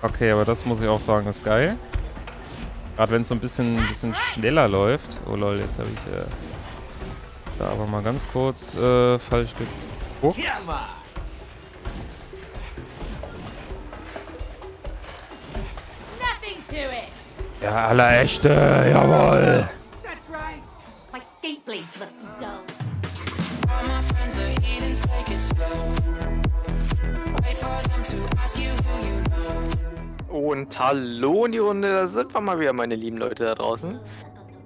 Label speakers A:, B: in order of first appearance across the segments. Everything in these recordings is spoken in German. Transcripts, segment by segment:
A: Okay, aber das muss ich auch sagen, ist geil. Gerade wenn es so ein bisschen, ein bisschen schneller läuft. Oh lol, jetzt habe ich äh, da aber mal ganz kurz äh, falsch geguckt. Ja, aller echte, jawohl. Und hallo in die Runde, da sind wir mal wieder, meine lieben Leute da draußen.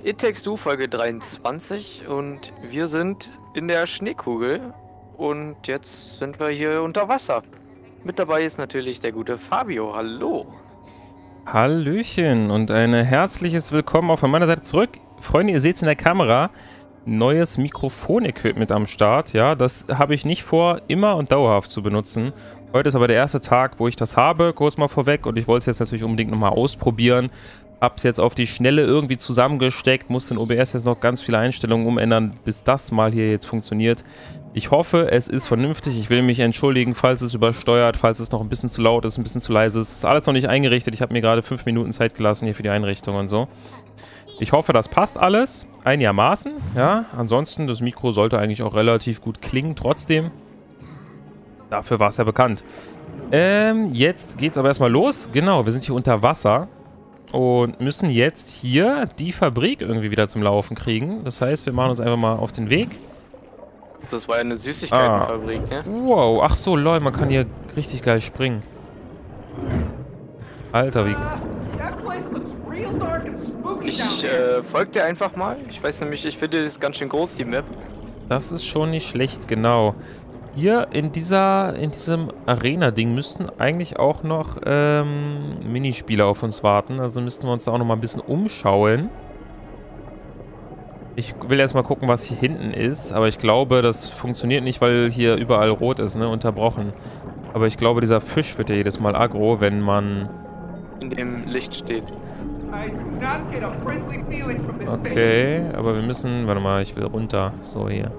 A: It Takes Two Folge 23 und wir sind in der Schneekugel und jetzt sind wir hier unter Wasser. Mit dabei ist natürlich der gute Fabio. Hallo. Hallöchen und ein herzliches Willkommen auch von meiner Seite zurück. Freunde, ihr seht es in der Kamera. Neues Mikrofonequipment am Start. Ja, das habe ich nicht vor, immer und dauerhaft zu benutzen. Heute ist aber der erste Tag, wo ich das habe, kurz mal vorweg. Und ich wollte es jetzt natürlich unbedingt nochmal ausprobieren. Habe es jetzt auf die Schnelle irgendwie zusammengesteckt. Musste in OBS jetzt noch ganz viele Einstellungen umändern, bis das mal hier jetzt funktioniert. Ich hoffe, es ist vernünftig. Ich will mich entschuldigen, falls es übersteuert, falls es noch ein bisschen zu laut ist, ein bisschen zu leise ist. Es ist alles noch nicht eingerichtet. Ich habe mir gerade fünf Minuten Zeit gelassen hier für die Einrichtung und so. Ich hoffe, das passt alles. Einigermaßen. Ja, ansonsten, das Mikro sollte eigentlich auch relativ gut klingen. Trotzdem, dafür war es ja bekannt. Ähm, jetzt geht's aber erstmal los. Genau, wir sind hier unter Wasser. Und müssen jetzt hier die Fabrik irgendwie wieder zum Laufen kriegen. Das heißt, wir machen uns einfach mal auf den Weg.
B: Das war ja eine Süßigkeitenfabrik, ah.
A: ne? Wow, ach so, lol, man kann hier richtig geil springen. Alter, wie...
B: Ich äh, folge dir einfach mal. Ich weiß nämlich, ich finde das ganz schön groß, die Map.
A: Das ist schon nicht schlecht, genau. Hier in dieser, in diesem Arena-Ding müssten eigentlich auch noch ähm, Minispiele auf uns warten. Also müssten wir uns da auch noch mal ein bisschen umschauen. Ich will erstmal gucken, was hier hinten ist, aber ich glaube, das funktioniert nicht, weil hier überall rot ist, ne? Unterbrochen. Aber ich glaube, dieser Fisch wird ja jedes Mal aggro, wenn man...
B: In dem Licht steht.
A: Okay, aber wir müssen... Warte mal, ich will runter. So, hier.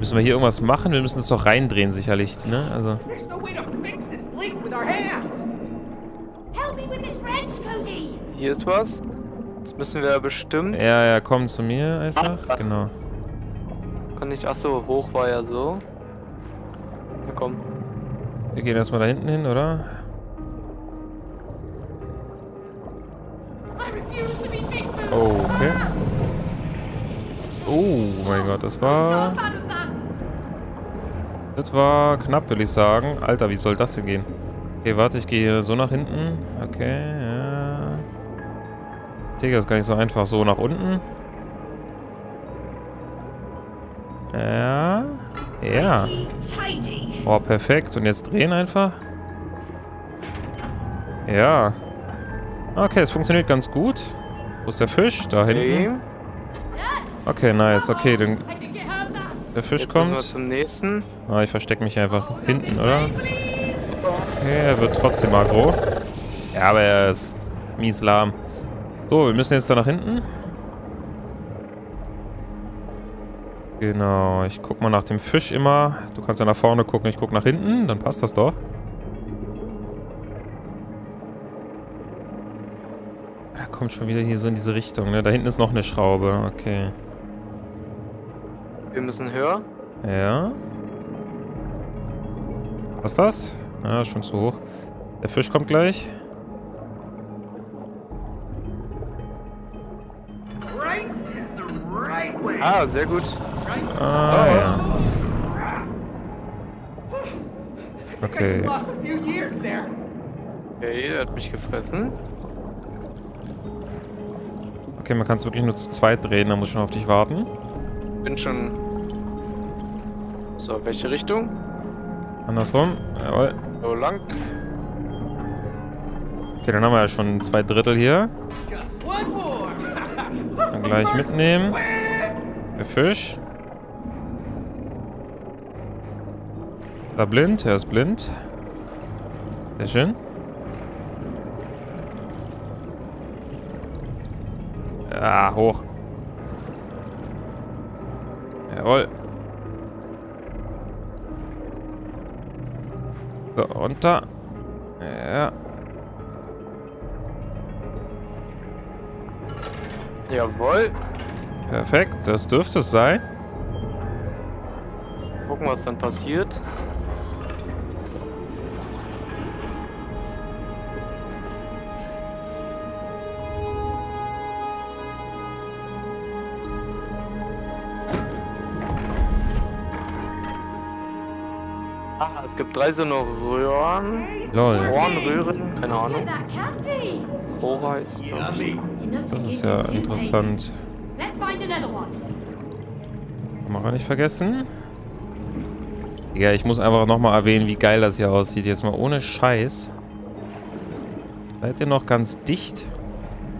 A: Müssen wir hier irgendwas machen? Wir müssen es doch reindrehen, sicherlich, ne? Also...
B: Hier ist was. Das müssen wir bestimmt.
A: Ja, ja, komm zu mir einfach. Ah, genau.
B: Kann ich. Achso, hoch war ja so. Ja, komm.
A: Wir gehen erstmal da hinten hin, oder? Oh, okay. Oh mein Gott, das war... Das war knapp, will ich sagen. Alter, wie soll das denn gehen? Okay, warte, ich gehe so nach hinten. Okay, ja. Digga, ist gar nicht so einfach. So, nach unten. Ja. Ja. Oh, perfekt. Und jetzt drehen einfach. Ja. Okay, es funktioniert ganz gut. Wo ist der Fisch? Da hinten. Okay, nice. Okay, dann... Der Fisch Jetzt kommt.
B: zum nächsten.
A: Ah, ich verstecke mich einfach hinten, oder? Okay, er wird trotzdem aggro. Ja, aber er ist mies lahm. So, wir müssen jetzt da nach hinten. Genau, ich guck mal nach dem Fisch immer. Du kannst ja nach vorne gucken, ich guck nach hinten, dann passt das doch. Er kommt schon wieder hier so in diese Richtung, ne? Da hinten ist noch eine Schraube, okay.
B: Wir müssen höher.
A: Ja. Was ist das? Ja, schon zu hoch. Der Fisch kommt gleich.
B: Ah, sehr gut.
A: Ah, oh. ja. Okay.
B: Okay, der hat mich gefressen.
A: Okay, man kann es wirklich nur zu zweit drehen, da muss ich schon auf dich warten.
B: Bin schon... So, welche Richtung?
A: Andersrum. Jawohl.
B: So lang.
A: Okay, dann haben wir ja schon zwei Drittel hier. Dann gleich mitnehmen. Der Fisch. Da blind, er ist blind. Sehr schön. Ja, hoch. Jawohl. So, runter. Ja.
B: Jawohl.
A: Perfekt, das dürfte es sein.
B: Gucken, was dann passiert. Ah, es gibt drei so eine Röhren.
A: Lol.
B: Ohrenröhren, keine
C: Look
B: Ahnung.
C: Enough
A: Das ist ja interessant.
C: Let's find another one.
A: Kamera nicht vergessen. Ja, ich muss einfach nochmal erwähnen, wie geil das hier aussieht. Jetzt mal ohne Scheiß. Seid ihr noch ganz dicht?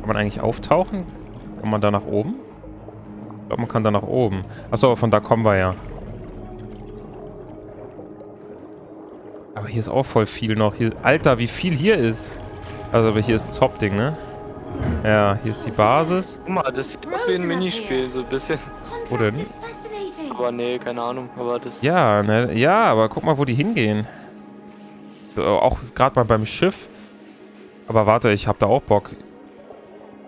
A: Kann man eigentlich auftauchen? Kann man da nach oben? Ich glaube, man kann da nach oben. Achso, aber von da kommen wir ja. Aber hier ist auch voll viel noch. Hier, Alter, wie viel hier ist. Also, aber hier ist das Hauptding, ne? Ja, hier ist die Basis.
B: Guck mal, das sieht aus wie ein Minispiel, so ein bisschen.
A: Wo denn?
B: Aber nee, keine Ahnung. Aber das
A: Ja, ne, ja, aber guck mal, wo die hingehen. So, auch gerade mal beim Schiff. Aber warte, ich hab da auch Bock.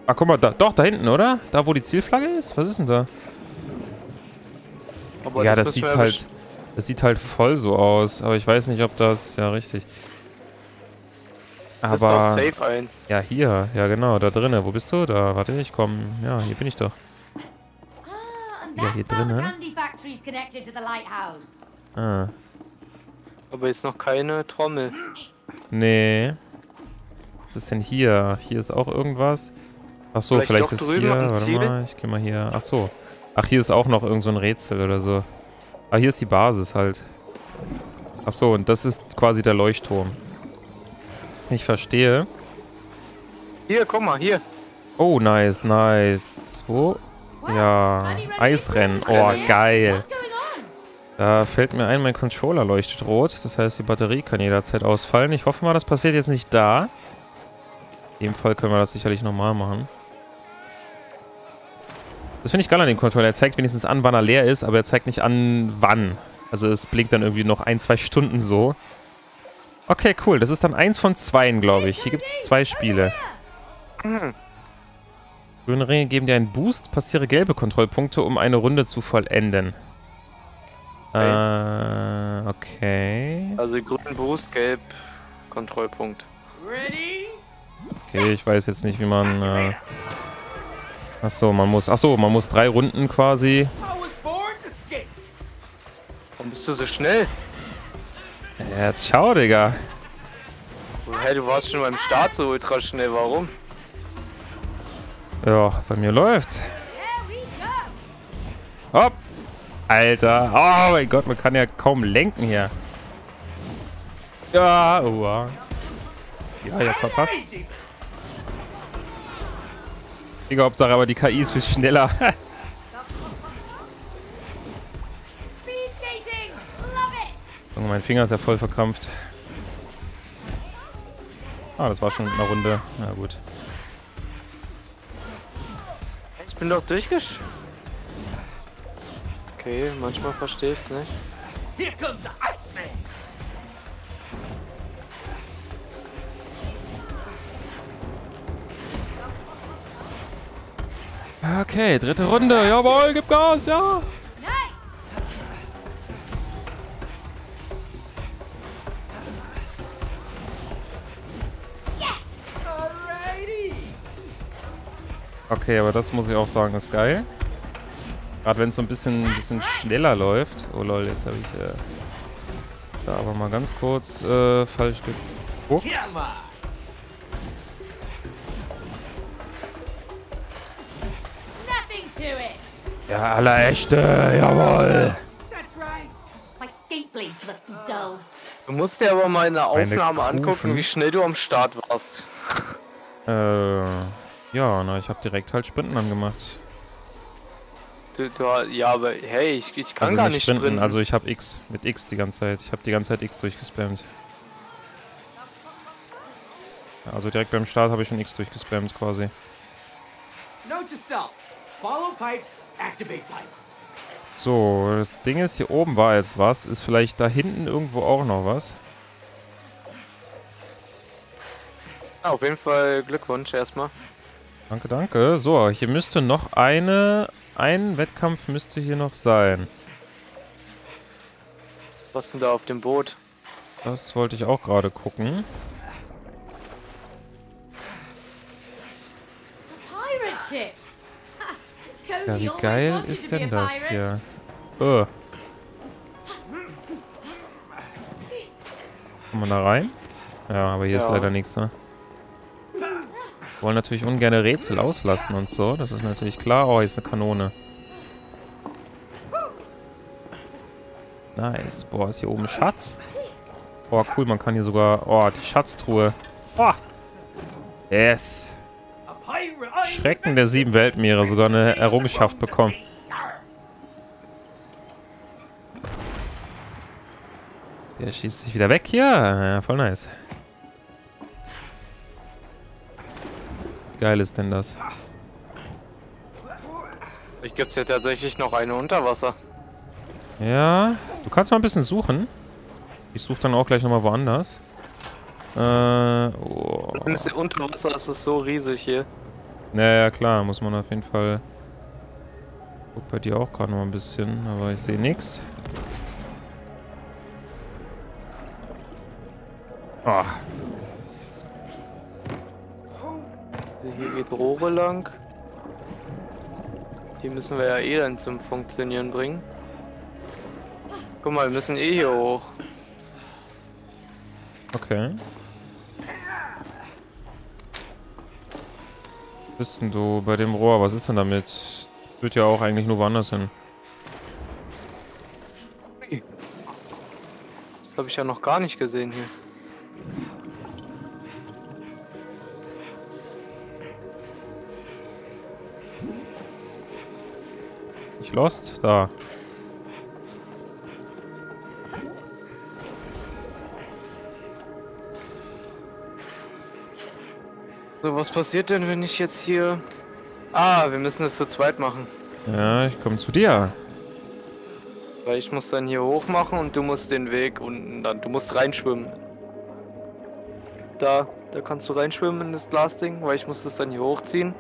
A: Ah, guck mal, da, doch, da hinten, oder? Da, wo die Zielflagge ist? Was ist denn da?
B: aber
A: ja, das,
B: müssen
A: sieht halt, das sieht halt voll so aus. Aber ich weiß nicht, ob das, ja, richtig.
B: Das ist doch
A: Aber,
B: Safe 1.
A: ja, hier, ja genau, da drinnen. Wo bist du? Da, warte, ich komm. Ja, hier bin ich doch.
C: Ah,
A: Ja, hier drinnen. Ah,
B: Aber jetzt noch keine Trommel.
A: nee. Was ist denn hier? Hier ist auch irgendwas. Ach so,
B: Vielleicht
A: vielleicht, ist hier. Warte mal, ich geh mal hier. Ach so. Ach, hier ist auch noch irgend so ein Rätsel oder so. Ah, hier ist die Basis halt. Ach so, und das ist quasi der Leuchtturm. Ich verstehe.
B: Hier, guck mal, hier.
A: Oh, nice, nice. Wo? Ja, Eisrennen. Oh, geil. Da fällt mir ein, mein Controller leuchtet rot. Das heißt, die Batterie kann jederzeit ausfallen. Ich hoffe mal, das passiert jetzt nicht da. In dem Fall können wir das sicherlich nochmal machen. Das finde ich geil an dem Controller. Er zeigt wenigstens an, wann er leer ist, aber er zeigt nicht an, wann. Also es blinkt dann irgendwie noch ein, zwei Stunden so. Okay, cool. Das ist dann eins von zweien, glaube ich. Hier gibt es zwei Spiele. Grüne Ringe geben dir einen Boost, passiere gelbe Kontrollpunkte, um eine Runde zu vollenden. Äh, okay.
B: Also grün Boost, gelb Kontrollpunkt.
A: Okay, ich weiß jetzt nicht, wie man. Äh Achso, man muss. Achso, man muss drei Runden quasi.
B: Warum bist du so schnell?
A: Ja, jetzt schau, Digga.
B: Hä, du warst schon beim Start so ultra schnell, warum?
A: Ja, bei mir läuft's. Hopp! Alter. Oh mein Gott, man kann ja kaum lenken hier. Ja, oh. Ja, ja, verpasst. Digga, Hauptsache, aber die KI ist viel schneller. Junge, mein Finger ist ja voll verkrampft. Ah, das war schon eine Runde. Na gut.
B: Ich bin doch durchgesch... Okay, manchmal verstehe ich nicht.
D: Here comes the
A: Okay, dritte Runde. Jawohl, gib Gas, ja. Okay, aber das muss ich auch sagen, ist geil. Gerade wenn es so ein bisschen, ein bisschen schneller läuft. Oh lol, jetzt habe ich äh, da aber mal ganz kurz äh, falsch geguckt.
C: Must be dull.
B: Du musst dir aber mal in der Aufnahme angucken, wie schnell du am Start warst.
A: Äh, ja, na, ich habe direkt halt Sprinten angemacht.
B: Du, du, ja, aber hey, ich, ich kann
A: also
B: gar
A: nicht
B: nicht
A: Sprinten,
B: sprinten.
A: also ich habe X, mit X die ganze Zeit. Ich habe die ganze Zeit X durchgespammt. Ja, also direkt beim Start habe ich schon X durchgespammt quasi.
D: Note to self follow pipes, activate pipes.
A: So, das Ding ist, hier oben war jetzt was. Ist vielleicht da hinten irgendwo auch noch was?
B: Ja, auf jeden Fall Glückwunsch erstmal.
A: Danke, danke. So, hier müsste noch eine... Ein Wettkampf müsste hier noch sein.
B: Was denn da auf dem Boot?
A: Das wollte ich auch gerade gucken.
C: Pirate ship.
A: Ja, wie geil ist denn das hier? Oh. Kommt man da rein? Ja, aber hier ist
B: Ja.
A: leider nichts, ne? Wir wollen natürlich ungern Rätsel auslassen und so. Das ist natürlich klar. Oh, hier ist eine Kanone. Nice. Boah, ist hier oben ein Schatz? Boah, cool. Man kann hier sogar... Oh, die Schatztruhe. Boah. Yes. Schrecken der sieben Weltmeere. Sogar eine Errungenschaft bekommen. Der schießt sich wieder weg hier. Ja, voll nice. Wie geil ist denn das?
B: Ich gibt's ja tatsächlich noch eine unter Wasser.
A: Ja, du kannst mal ein bisschen suchen. Ich suche dann auch gleich nochmal woanders. Äh, oh.
B: Und ist- Unter Wasser ist es so riesig hier.
A: Ja, ja, klar, muss man auf jeden Fall... Guck bei dir auch gerade noch ein bisschen, aber ich sehe nichts. Ah,
B: Also hier geht Rohre lang. Die müssen wir ja eh dann zum Funktionieren bringen. Guck mal, wir müssen eh hier hoch.
A: okay. Bist denn du bei dem Rohr? Was ist denn damit? Führt ja auch eigentlich nur woanders hin.
B: Das habe ich ja noch gar nicht gesehen hier.
A: Ich lost? Da.
B: So, was passiert denn, wenn ich jetzt hier... Ah, wir müssen das zu zweit machen.
A: Ja, ich komme zu dir.
B: Weil ich muss dann hier hoch machen und du musst den Weg unten dann... Du musst reinschwimmen. Da, da kannst du reinschwimmen in das Glasding, weil ich muss das dann hier hochziehen.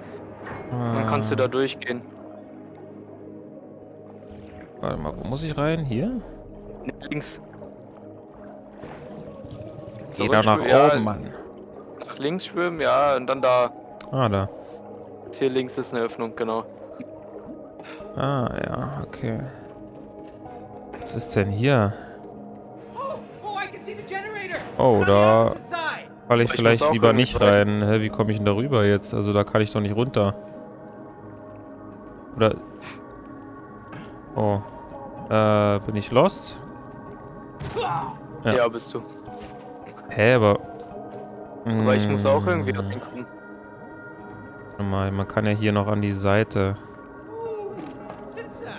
B: Und dann kannst du da durchgehen.
A: Warte mal, wo muss ich rein? Hier?
B: Links.
A: Geh da nach
B: Zurückschwimmen, ja,
A: oben, Mann.
B: Nach links schwimmen, ja, und dann da.
A: Ah, da.
B: Jetzt Hier links ist eine Öffnung, genau.
A: Ah, ja, okay. Was ist denn hier?
D: Oh, oh.
A: Oh, da falle ich
B: Ich
A: vielleicht lieber nicht
B: rein.
A: rein. Hä, wie komme ich denn da rüber jetzt? Also da kann ich doch nicht runter. Oder... Oh. Äh, bin ich lost? Ja.
B: Ja, bist du.
A: Hä, aber...
B: Aber ich muss auch irgendwie
A: Mm,
B: reinkommen.
A: warte mal, man kann ja hier noch an die Seite.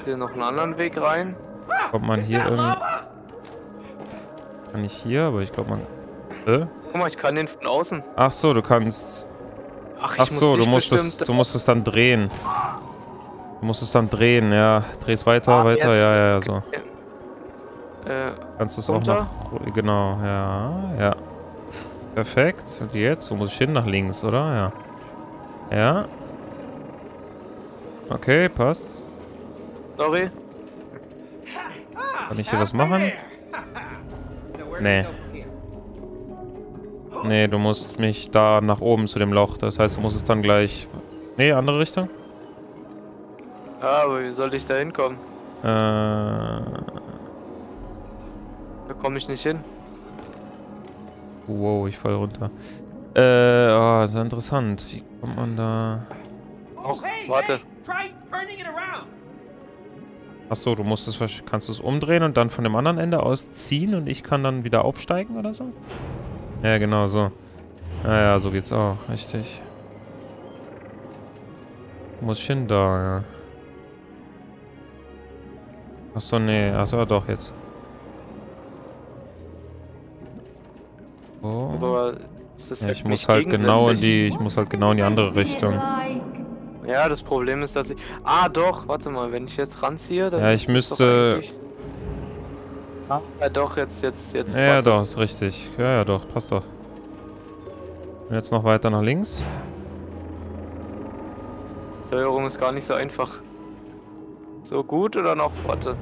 B: Hier noch einen anderen Weg rein.
A: Kommt man hier irgendwie... Kann ich hier, aber ich glaube man... Äh?
B: Guck mal, ich kann den von außen.
A: Ach so, du kannst...
B: Ach, ich
A: Ach so,
B: muss
A: du musst, es,
B: bestimmt-
A: du musst es dann drehen. Du musst es dann drehen, ja. Dreh's weiter,
B: Ah,
A: weiter,
B: jetzt.
A: ja, ja, ja, so.
B: Äh,
A: Kannst du es auch nach... Genau, ja, ja. Perfekt. Und jetzt? Wo muss ich hin? Nach links, oder? Ja. Ja. Okay, passt.
B: sorry.
A: Kann ich hier was machen? Nee. Nee, du musst mich da nach oben zu dem Loch. Das heißt, du musst es dann gleich... Nee, andere Richtung?
B: Ja, aber wie soll ich da hinkommen?
A: Äh...
B: Da komme ich nicht hin.
A: Wow, ich fall runter. Äh, oh, ist ja interessant. Wie kommt man da...
D: Oh, hey,
B: warte.
A: Achso, du musst es, kannst es umdrehen und dann von dem anderen Ende aus ziehen und ich kann dann wieder aufsteigen oder so? Ja, genau so. Naja, so geht's auch, richtig. Muss ich hin da, ja. Achso, nee, achso, doch, jetzt. Oh.
B: Aber es ist
A: Ja,
B: ja
A: ich muss
B: nicht
A: halt genau in die, ich muss halt genau in die andere Richtung.
B: Ja, das Problem ist, dass ich. Ah, doch, warte mal, wenn ich jetzt ranziehe, dann.
A: Ja, ich müsste-
B: eigentlich- Ah, ja, doch, jetzt, jetzt, jetzt.
A: Ja, ja, doch, ist richtig. Ja, ja, doch, passt doch. Und jetzt noch weiter nach links.
B: Steuerung ist gar nicht so einfach. So gut oder noch? Warte.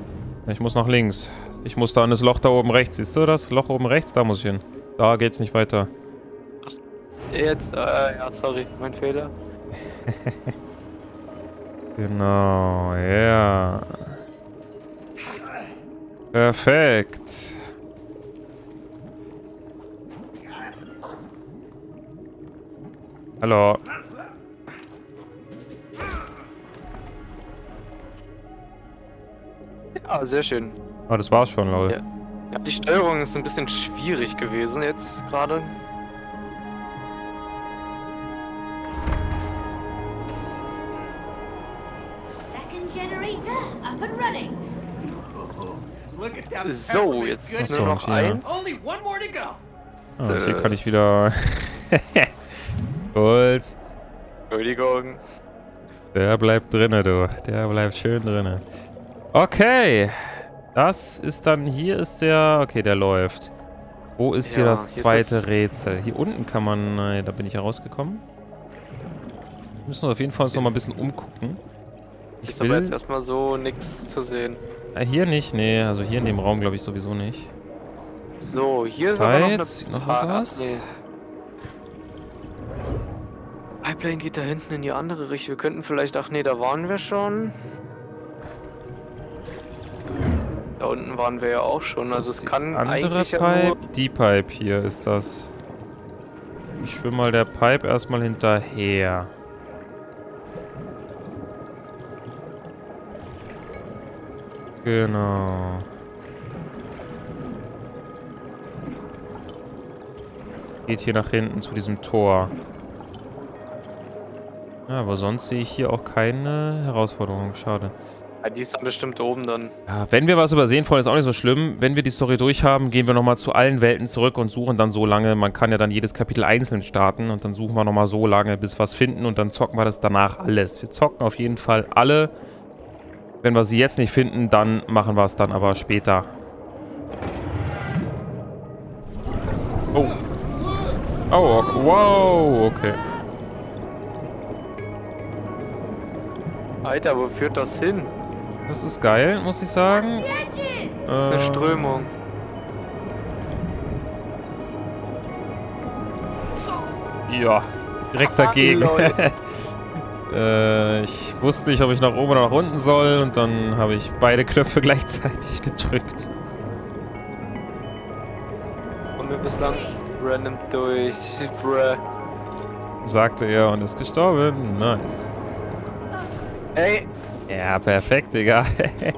A: Ich muss nach links. Ich muss da an das Loch da oben rechts. Siehst du das? Loch oben rechts? Da muss ich hin. Da geht's nicht weiter.
B: Jetzt, äh, ja, sorry, mein Fehler.
A: Genau, ja. Perfekt. Hallo.
B: Ja, sehr schön.
A: Oh, das war's schon, lol.
B: Ja. Ja, die Steuerung ist ein bisschen schwierig gewesen jetzt gerade.
C: Second generator up and running.
D: Look at that.
B: So, jetzt ist nur noch eins.
D: Go.
A: Ah, hier kann ich wieder... Gut.
B: Entschuldigung.
A: Der bleibt drinne, du. Der bleibt schön drinne. Okay. Das ist dann... Hier ist der... Okay, der läuft. Wo ist hier
B: Ja,
A: das
B: hier ist
A: zweite
B: das-
A: Rätsel? Hier unten kann man... Nein, da bin ich ja rausgekommen. Wir müssen auf jeden Fall uns noch mal ein bisschen umgucken. Ich
B: Ist aber
A: will...
B: jetzt erstmal so nichts zu sehen.
A: Äh, hier nicht, nee. Also hier in dem Raum glaube ich sowieso nicht.
B: So, hier ist aber noch eine
A: Zeit. Noch was aus?
B: Pipeline geht da hinten in die andere Richtung. Wir könnten vielleicht... Ach nee, da waren wir schon. Da unten waren wir ja auch schon. Also es kann
A: andere
B: eigentlich ja
A: Pipe.
B: nur...
A: Die Pipe hier ist das. Ich schwimme mal der Pipe erstmal hinterher. Genau. Geht hier nach hinten zu diesem Tor. Ja, aber sonst sehe ich hier auch keine Herausforderung. Schade.
B: Ja, die ist dann bestimmt oben dann.
A: Ja, wenn wir was übersehen, Freunde, ist auch nicht so schlimm. Wenn wir die Story durchhaben, gehen wir nochmal zu allen Welten zurück und suchen dann so lange. Man kann ja dann jedes Kapitel einzeln starten und dann suchen wir nochmal so lange, bis wir was finden und dann zocken wir das danach alles. Wir zocken auf jeden Fall alle. Wenn wir sie jetzt nicht finden, dann machen wir es dann aber später. Oh. Oh, okay. wow, okay.
B: Alter, wo führt das hin?
A: Das ist geil, muss ich sagen.
B: Das ist eine
A: Äh,
B: Strömung.
A: Ja, direkt dagegen. Äh, ich wusste nicht, ob ich nach oben oder nach unten soll und dann habe ich beide Knöpfe gleichzeitig gedrückt.
B: Und wir bislang random durch. Bruh.
A: Sagte er und ist gestorben. Nice.
B: Ey,
A: Ja, perfekt, Digga.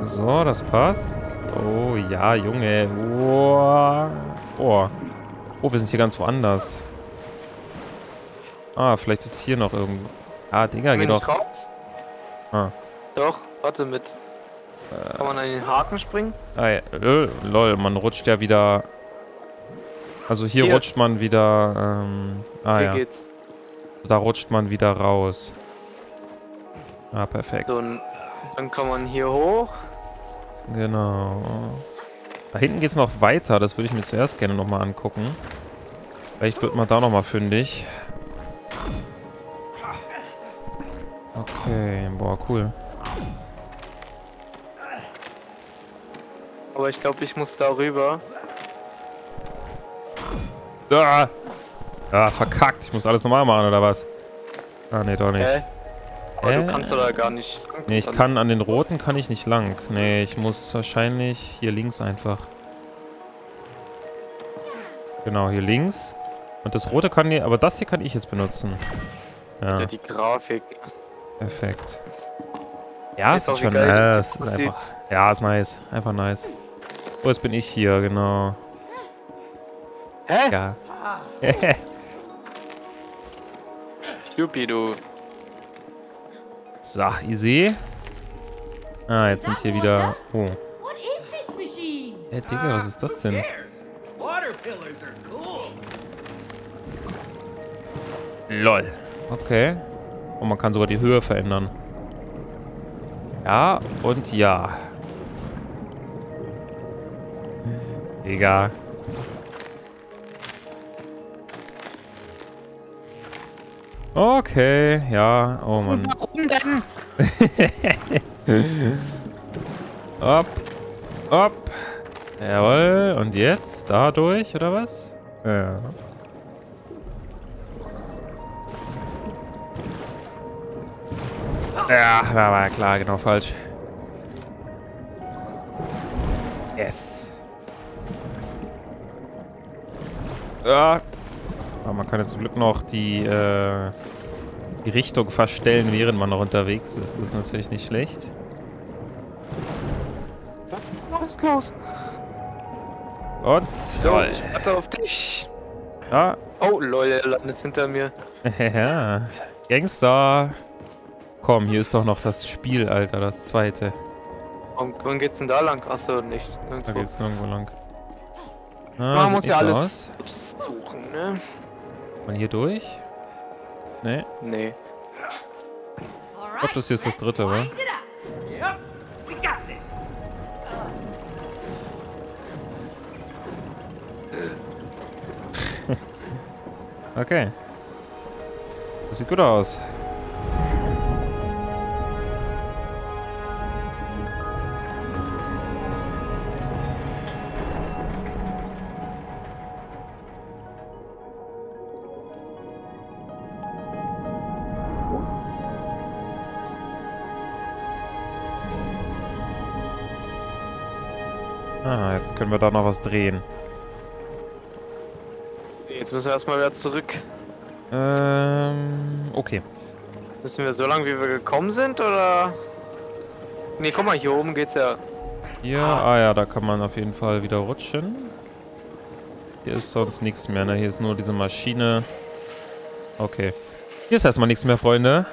A: so, das passt. Oh ja, Junge. Oh. Oh. Oh, wir sind hier ganz woanders. Ah, vielleicht ist hier noch irgendwo. Ah, Digga, geh doch.
B: raus?
A: Ah.
B: Doch, warte mit. Kann man an den Haken springen?
A: Ah, ja. äh, lol, man rutscht ja wieder. Also hier,
B: Hier.
A: rutscht man wieder. Ähm, ah
B: Hier
A: ja,
B: geht's.
A: Da rutscht man wieder raus. Ah, perfekt.
B: So, dann kann man hier hoch.
A: Genau. Da hinten geht's noch weiter. Das würde ich mir zuerst gerne nochmal angucken. Vielleicht wird man da nochmal fündig. Okay, boah, cool.
B: Aber ich glaube, ich muss da rüber.
A: Ah! Ah, verkackt. Ich muss alles normal machen, oder was? Ah, nee, doch nicht.
B: Hä? Aber
A: Hä?
B: du kannst da gar nicht lang.
A: Nee, ich kann an den roten kann ich nicht lang. Nee, ich muss wahrscheinlich hier links einfach. Genau, hier links. Und das rote kann hier, aber das hier kann ich jetzt benutzen. Ja,
B: Ja, die Grafik.
A: perfekt. Ja, ist
B: wie
A: schon
B: geil
A: ja,
B: das
A: ist einfach. Ja, ist nice. Einfach nice. Oh, jetzt bin ich hier, genau.
B: Hä?
A: Ja.
B: Juppie, du.
A: so, easy. Ah, jetzt sind hier wieder. Oh. Hey, Digga, was ist das denn? LOL. Okay. Und man kann sogar die Höhe verändern. Ja und ja. Digga. Okay, ja. Oh Mann.
B: Warum denn?
A: Hopp. Hopp. Jawohl. Und jetzt? Dadurch, oder was? Ja. Ja, da war ja klar, genau falsch. Yes. Ja. Aber man kann ja zum Glück noch die, äh, die Richtung verstellen, während man noch unterwegs ist. Das ist natürlich nicht schlecht.
B: Was, Klaus?
A: Und,
B: So,
A: jawohl.
B: ich warte auf dich.
A: Ja,
B: Oh, Leute, er landet hinter mir.
A: ja. Gangster. Komm, hier ist doch noch das Spiel, Alter, das zweite.
B: Und wann geht's denn da lang? Achso, nicht.
A: Da
B: Nirgendwo.
A: geht's nirgendwo lang. Ah,
B: Man muss ja alles
A: aus.
B: suchen, ne?
A: Und hier durch? Nee,
B: Nee.
C: All
A: glaub, das hier ist das dritte,
D: this.
A: okay. Das sieht gut aus. Ah, jetzt können wir da noch was drehen.
B: Jetzt müssen wir erstmal wieder zurück.
A: Ähm, okay.
B: Müssen wir so lang, wie wir gekommen sind, oder? Nee, guck mal, hier oben geht's ja.
A: Hier, ah ja, da kann man auf jeden Fall wieder rutschen. Hier ist sonst nichts mehr, ne? Hier ist nur diese Maschine. Okay. Hier ist erstmal nichts mehr, Freunde.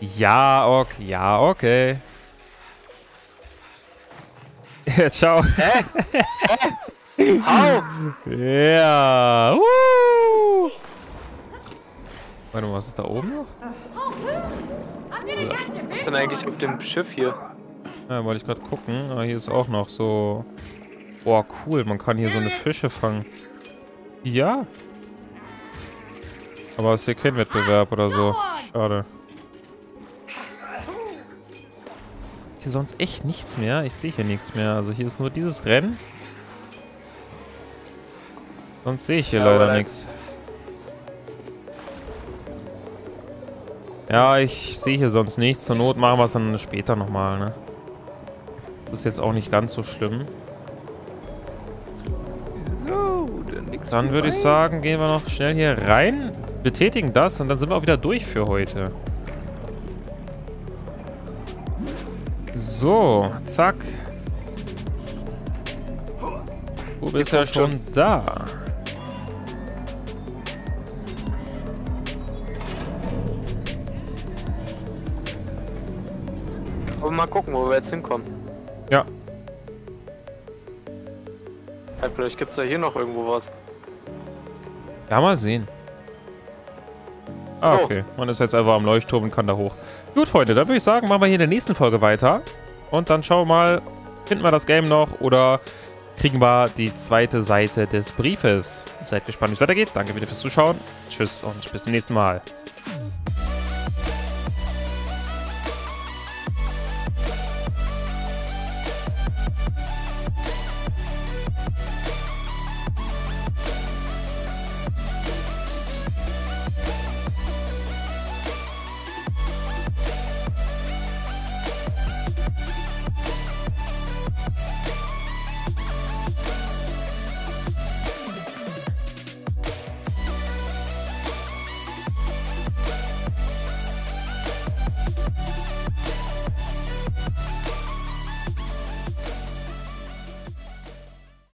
A: Ja, okay, ja, okay. Ja, ciao.
B: Hä? Hä? Au!
A: Ja. Uh. Warte mal, was ist da oben noch?
B: Was ist denn eigentlich auf dem Schiff hier?
A: Ja, wollte ich gerade gucken. Ah, hier ist auch noch so... Boah, cool. Man kann hier so eine Fische fangen. Ja. Aber es ist hier kein Wettbewerb oder so. Schade. Hier sonst echt nichts mehr? Ich sehe hier nichts mehr. Also hier ist nur dieses Rennen. Sonst sehe ich hier
B: Ja,
A: leider nichts. Ja, ich sehe hier sonst nichts. Zur Not machen wir es dann später nochmal, ne? Das ist jetzt auch nicht ganz so schlimm.
B: So, dann nix
A: Dann
B: mehr
A: würde ich sagen, gehen wir noch schnell hier rein, betätigen das und dann sind wir auch wieder durch für heute. So, zack. Du bist ja
B: kommt
A: schon da.
B: Aber mal gucken, wo wir jetzt hinkommen.
A: Ja.
B: Ja, vielleicht gibt's ja hier noch irgendwo was.
A: Ja, mal sehen.
B: So,
A: Ah, okay. Man ist jetzt einfach am Leuchtturm und kann da hoch. Gut, Freunde, dann würde ich sagen, machen wir hier in der nächsten Folge weiter. Und dann schauen wir mal, finden wir das Game noch oder kriegen wir die zweite Seite des Briefes. Seid gespannt, wie es weitergeht. Danke wieder fürs Zuschauen. Tschüss und bis zum nächsten Mal.